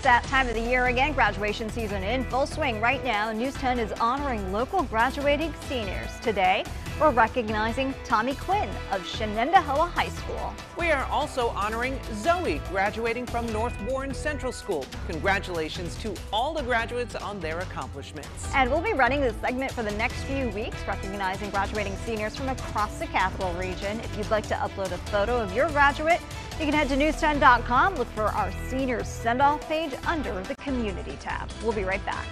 It's that time of the year again, graduation season in full swing right now. News 10 is honoring local graduating seniors. Today, we're recognizing Tommy Quinn of Shenendehowa High School. We are also honoring Zoie, graduating from North Warren Central School. Congratulations to all the graduates on their accomplishments. And we'll be running this segment for the next few weeks, recognizing graduating seniors from across the capital region. If you'd like to upload a photo of your graduate, you can head to news10.com, look for our seniors send-off page under the Community tab. We'll be right back.